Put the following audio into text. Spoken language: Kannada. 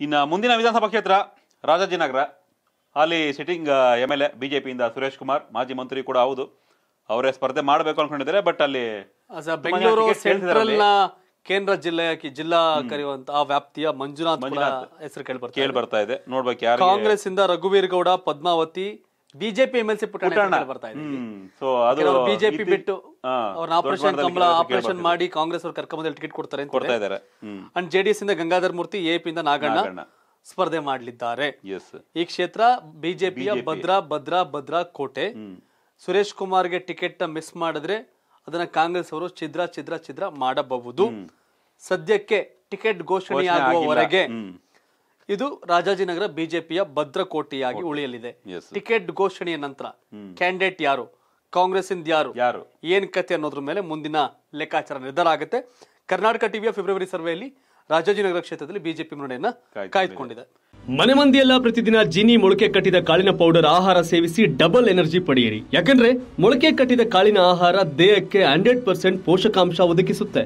ಇನ್ನು ಮುಂದಿನ ವಿಧಾನಸಭಾ ಕ್ಷೇತ್ರ ರಾಜಾಜಿನಗರ ಅಲ್ಲಿ ಸಿಟ್ಟಿಂಗ್ ಎಂ ಎಲ್ ಎ ಬಿಜೆಪಿಯಿಂದ ಸುರೇಶ್ ಕುಮಾರ್ ಮಾಜಿ ಮಂತ್ರಿ ಕೂಡ ಹೌದು. ಅವರೇ ಸ್ಪರ್ಧೆ ಮಾಡಬೇಕು ಅನ್ಕೊಂಡಿದ್ದಾರೆ ಬಟ್ ಅಲ್ಲಿ ಬೆಂಗಳೂರು ಸೆಂಟ್ರಲ್ನ ಸೆಂಟ್ರಲ್ ಕೇಂದ್ರ ಜಿಲ್ಲೆಯ ಜಿಲ್ಲಾ ಕರೆಯುವಂತಹ ವ್ಯಾಪ್ತಿಯ ಮಂಜುನಾಥ್. ಹೆಸರು ಕೇಳಿ ಬರ್ತಾ ಇದೆ. ನೋಡ್ಬೇಕು ಯಾರು ಕಾಂಗ್ರೆಸ್ ಇಂದ ರಘುವೀರ್ Gowda Padmavati BJP M L C ಕೇಳಿ ಬರ್ತಾ ಇದೆ ಸೊ ಅದು ಬಿಜೆಪಿ ಬಿಟ್ಟು ಅವ್ರನ್ನ ಆಪರೇಷನ್ ಕಮಲ ಆಪರೇಷನ್ ಮಾಡಿ ಕಾಂಗ್ರೆಸ್ ಅವ್ರು ಕರ್ಕೊಂಬಂದಲ್ಲಿ ಟಿಕೆಟ್ ಕೊಡ್ತಾರೆ ಅಂತ ಕೊಡ್ತಾ ಇದ್ದಾರೆ. ಅಂಡ್ ಜೆಡಿಎಸ್ ಇಂದ ಗಂಗಾಧರ್ ಮೂರ್ತಿ ಎಪಿ ಇಂದ ನಾಗಣ್ಣ. ಸ್ಪರ್ಧೆ ಮಾಡಲಿದ್ದಾರೆ. ಈ ಕ್ಷೇತ್ರ ಬಿಜೆಪಿಯ ಭದ್ರಾ ಭದ್ರಾ ಭದ್ರಾ ಕೋಟೆ. ಸುರೇಶ್ ಕುಮಾರ್ಗೆ ಟಿಕೆಟ್ ಮಿಸ್ ಮಾಡಿದ್ರೆ ಅದನ್ನ ಕಾಂಗ್ರೆಸ್ ಅವರು ಛಿದ್ರ ಛಿದ್ರ ಛಿದ್ರ ಮಾಡಬಹುದು. ಸದ್ಯಕ್ಕೆ ಟಿಕೆಟ್ ಘೋಷಣೆಯಾಗುವವರೆಗೆ ಇದು ರಾಜಾಜಿನಗರ ಬಿಜೆಪಿಯ ಭದ್ರಕೋಟೆಯಾಗಿ ಉಳಿಯಲಿದೆ. ಟಿಕೆಟ್ ಘೋಷಣೆಯ ನಂತರ ಕ್ಯಾಂಡಿಡೇಟ್ ಯಾರು? ಕಾಂಗ್ರೆಸ್ ಇಂದ ಯಾರು? ಯಾರು? ಏನ್ ಕತೆ ಅನ್ನೋದ್ರ ಮೇಲೆ ಮುಂದಿನ ಲೆಕ್ಕಾಚಾರ ನಿರ್ಧಾರ ಆಗುತ್ತೆ. ಕರ್ನಾಟಕ ಟಿವಿಯ ಫೆಬ್ರವರಿ ಸರ್ವೆಯಲ್ಲಿ ರಾಜಾಜಿನಗರ ಕ್ಷೇತ್ರದಲ್ಲಿ ಬಿಜೆಪಿ ಮುನ್ನಡೆಯನ್ನ ಕಾಯ್ದುಕೊಂಡಿದೆ. ಮನೆ ಮಂದಿಯೆಲ್ಲ ಪ್ರತಿದಿನ ಜಿನಿ ಮೊಳಕೆ ಕಟ್ಟಿದ ಕಾಳಿನ ಪೌಡರ್ ಆಹಾರ ಸೇವಿಸಿ ಡಬಲ್ ಎನರ್ಜಿ ಪಡೆಯಿರಿ. ಯಾಕಂದ್ರೆ ಮೊಳಕೆ ಕಟ್ಟಿದ ಕಾಳಿನ ಆಹಾರ ದೇಹಕ್ಕೆ ಹಂಡ್ರೆಡ್ ಪರ್ಸೆಂಟ್ ಪೋಷಕಾಂಶ ಒದಗಿಸುತ್ತೆ.